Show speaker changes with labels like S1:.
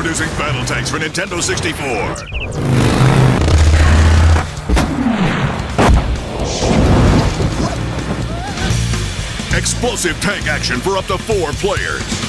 S1: Producing Battle Tanks for Nintendo 64. Explosive tank action for up to four players.